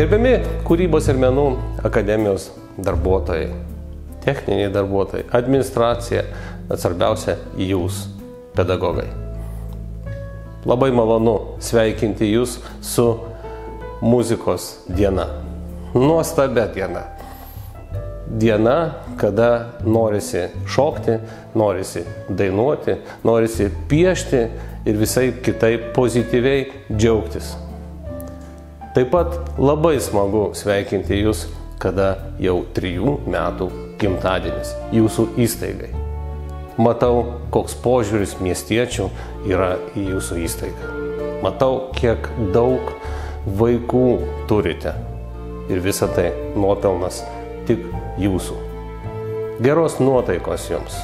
Gerbiami kūrybos ir menų akademijos darbuotojai, techniniai darbuotojai, administracija, bet svarbiausia jūs, pedagogai. Labai malonu sveikinti jūs su muzikos diena. Nuostabia diena. Diena, kada norisi šokti, norisi dainuoti, norisi piešti ir visai kitaip pozityviai džiaugtis. Taip pat labai smagu sveikinti jūs, kada jau trijų metų gimtadienis jūsų įstaigai. Matau, koks požiūris miestiečių yra į jūsų įstaigą. Matau, kiek daug vaikų turite. Ir visa tai nuopelnas tik jūsų. Geros nuotaikos jums,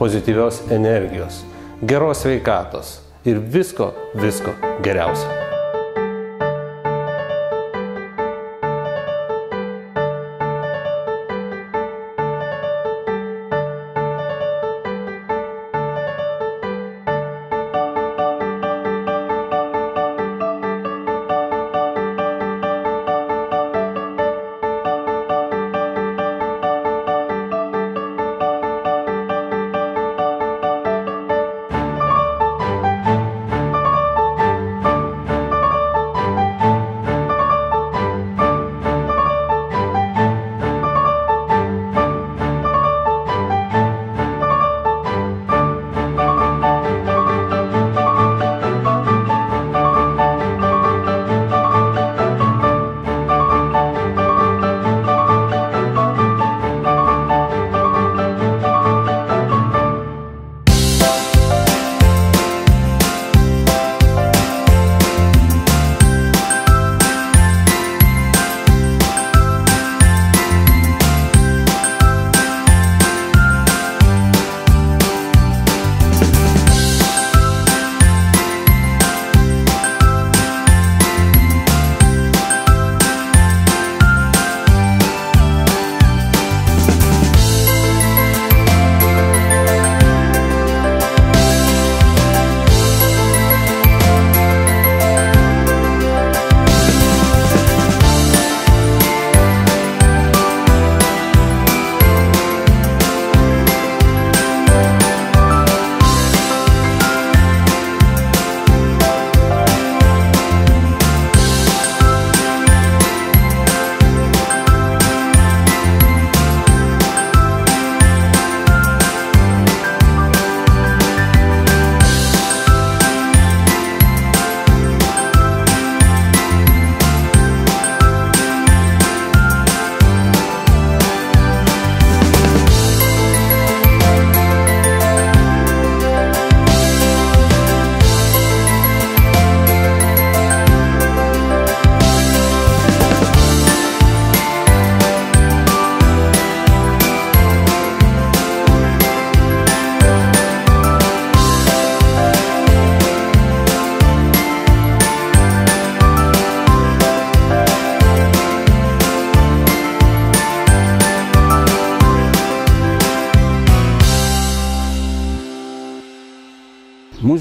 pozityvios energijos, geros veikatos ir visko, visko geriausio.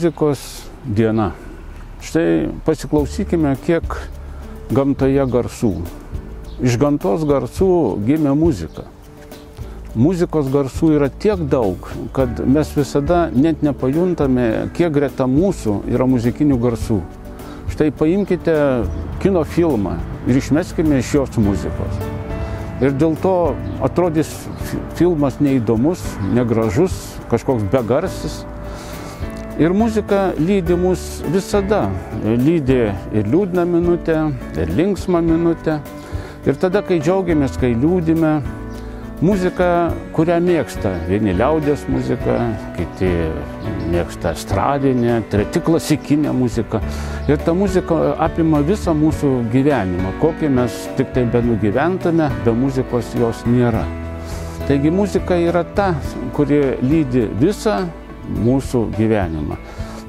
Muzikos diena. Štai pasiklausykime, kiek gamtoje garsų. Iš gamtos garsų gimė muzika. Muzikos garsų yra tiek daug, kad mes visada net nepajuntame, kiek greta mūsų yra muzikinių garsų. Štai paimkite kino filmą ir išmeskime iš jos muzikos. Ir dėl to atrodys filmas neįdomus, negražus, kažkoks begarsis, Ir muzika lydi mus visada. Lydi ir liūdną minutę, ir linksmą minutę. Ir tada, kai džiaugiamės, kai liūdime, muzika, kurią mėgsta. Vieni liaudės muzika, kiti mėgsta estradinę, treti klasikinę muziką. Ir ta muzika apima visą mūsų gyvenimą. Kokį mes tik tai benugyventume, be muzikos jos nėra. Taigi muzika yra ta, kuri lydi visą mūsų gyvenimą.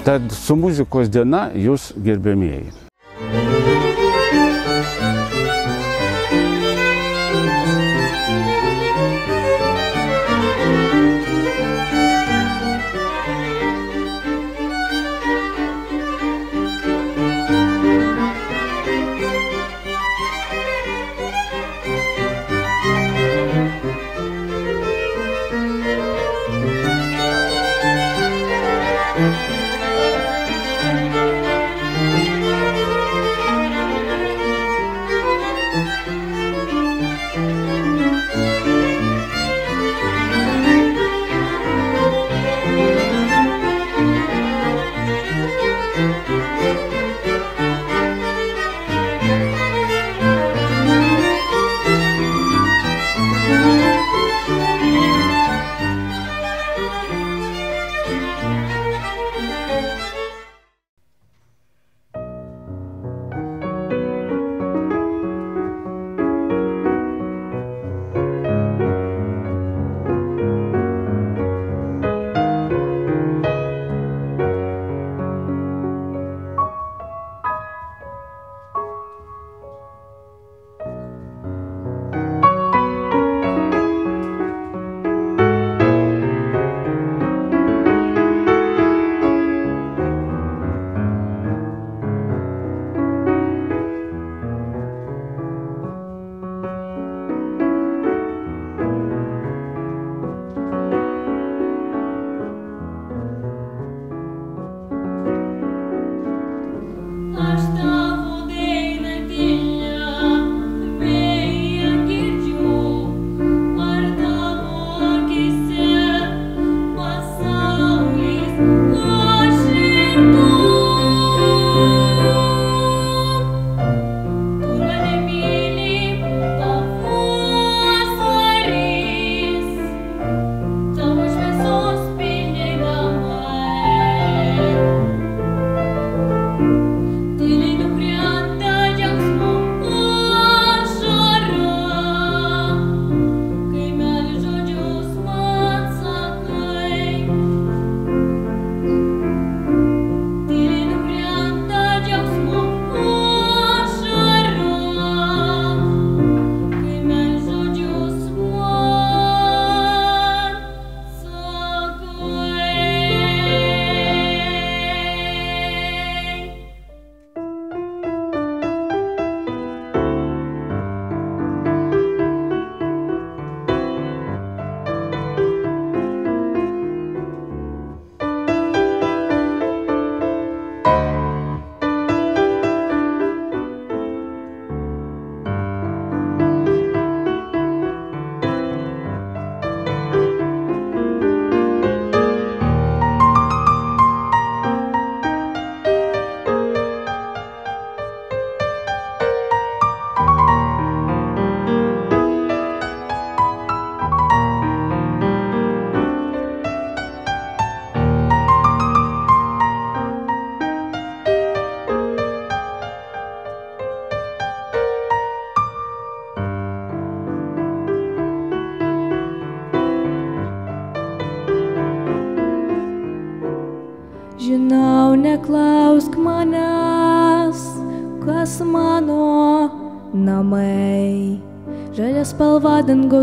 Tad su muzikos diena jūs gerbėmieji. Música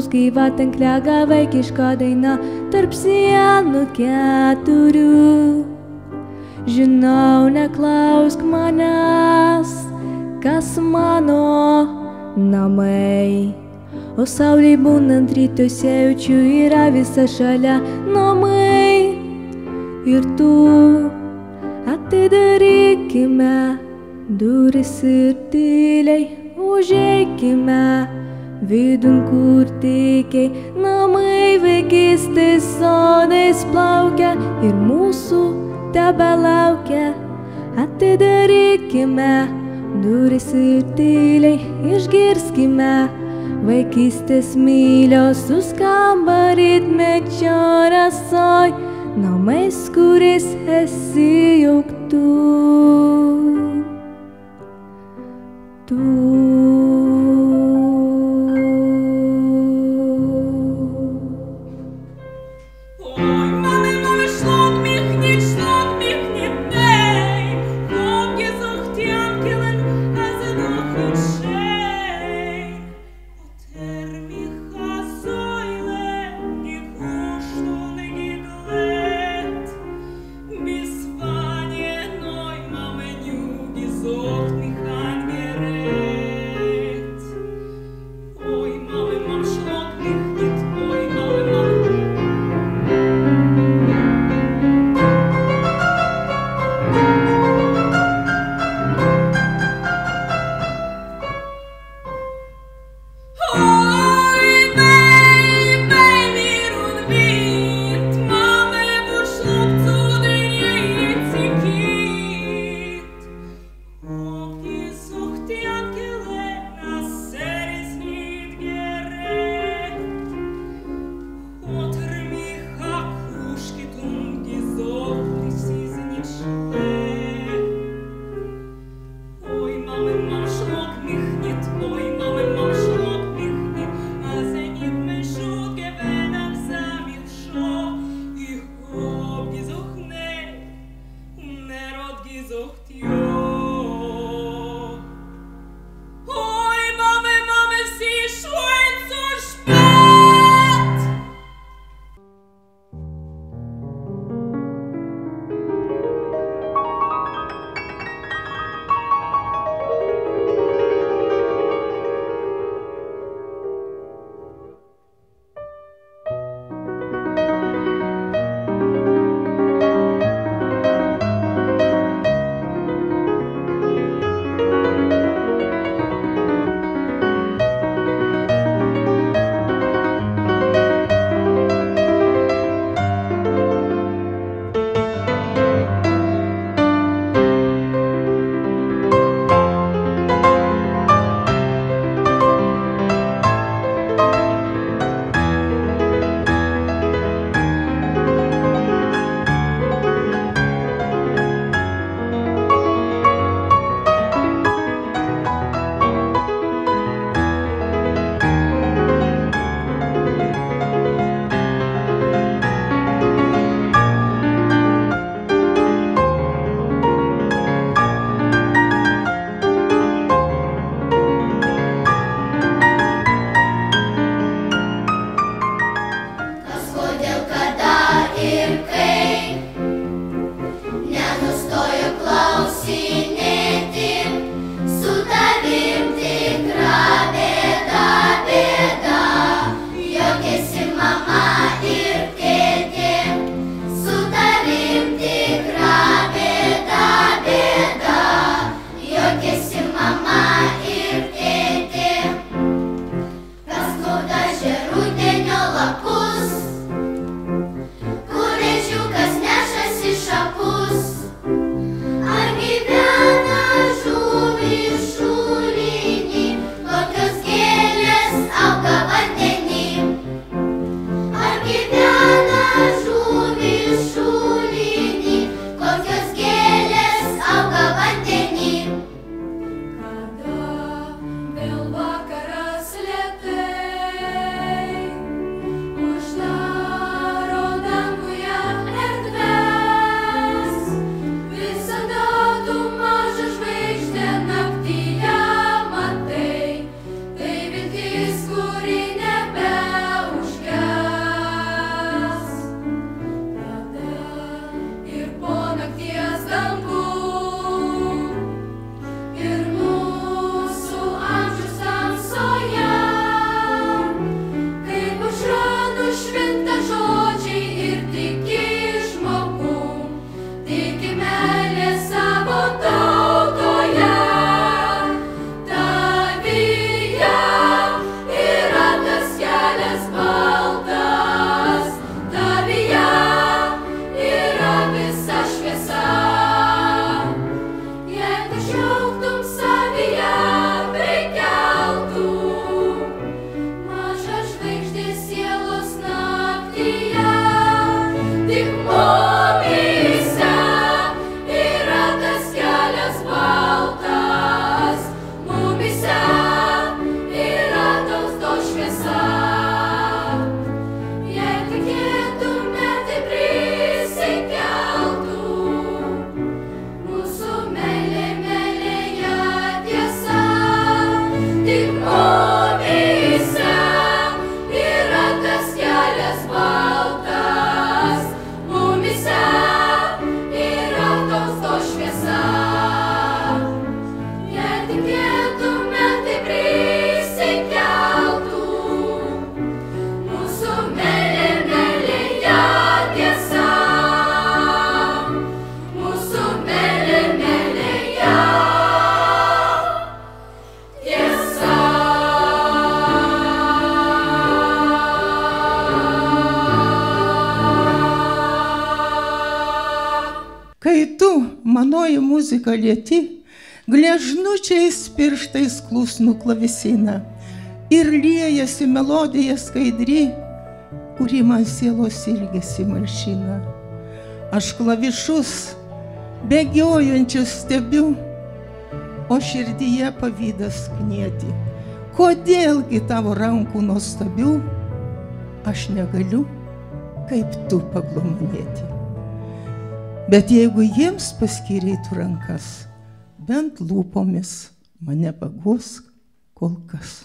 dangaus gyva ten klega vaikiška daina tarp sienų keturių. Žinau, neklausk manęs, kas mano namai. O saulė būnant rytuose jaučiu yra visa šalia namai. Ir tu atidarykime duris ir tyliai užeikime vidun kur tikiai namai vaikystės sodais plaukia ir mūsų tebe laukia. Atidarykime duris ir tyliai išgirskime vaikystės mylios suskamba rytmečio rasoj, namais, kuris esi juk tu. Manoji muzika lieti, gležnučiais pirštais klusnų klavesina ir liejasi melodija skaidri, kuri man sielos ilgesi malšina. Aš klavišus bėgiojančius stebiu, o širdyje pavydas knieti. Kodėlgi tavo rankų nuostabių aš negaliu kaip tu paglomanėti. Bet jeigu jiems paskirėtų rankas, bent lūpomis mane paguosk kol kas.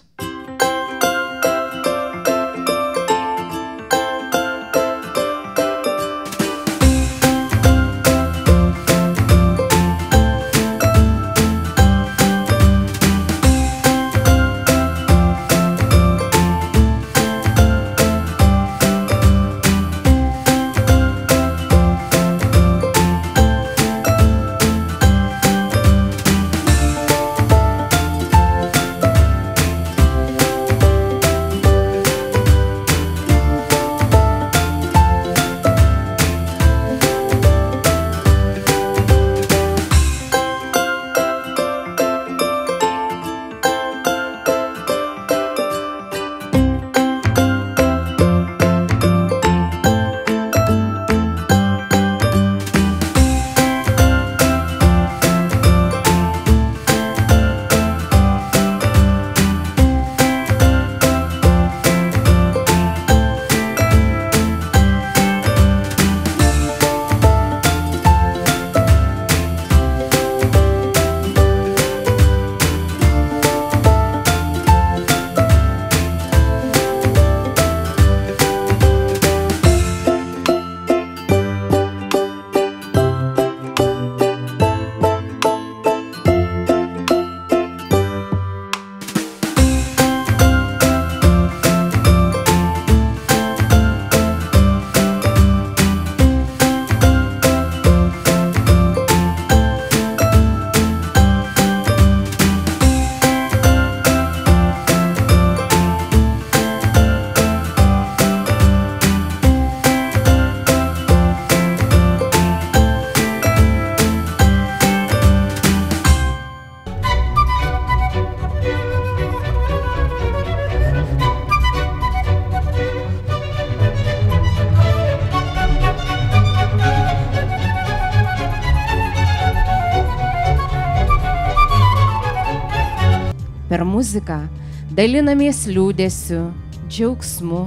Muziką dalinamės liūdėsiu, džiaugsmu,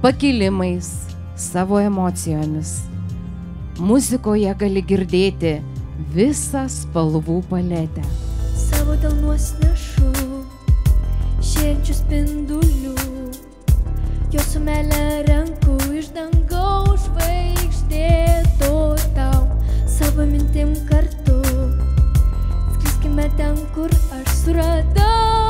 pakilimais, savo emocijomis. Muzikoje gali girdėti visą spalvų paletę. Savo delnuos nešu šėrinčių spindulių, jo su melė renku iš dangaus žvaigždėto tau, savo mintim kartu. Skriskime ten, kur aš suradau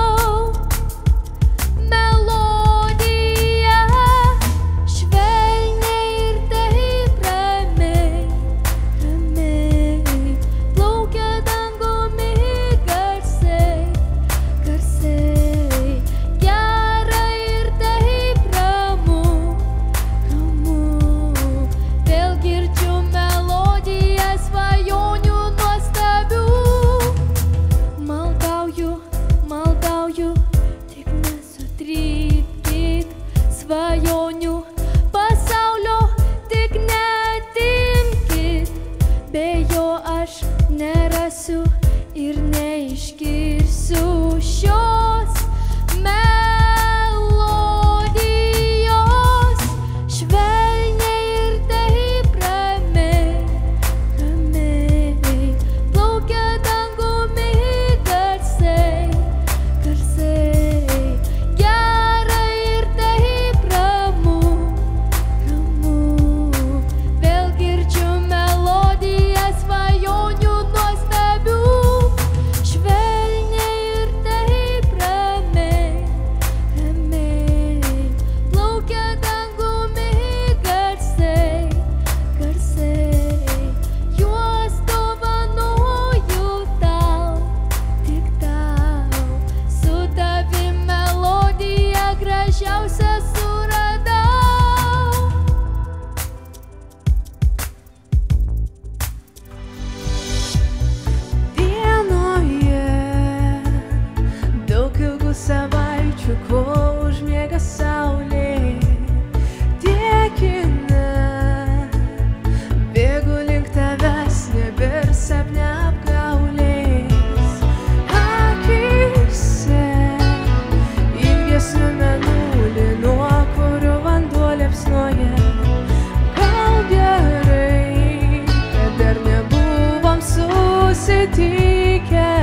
susitikę.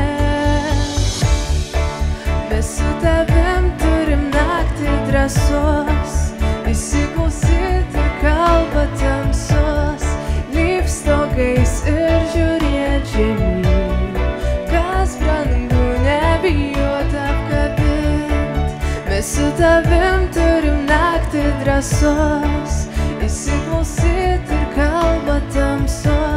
Mes su tavim turim naktį drąsos, įsiklausyti kalbą tamsos, lyp stogais ir žiūrėti žemyn. Kas brangu, nebijot apkabint. Mes su tavim turim naktį drąsos, įsiklausyti kalbą tamsos, lyp stogais ir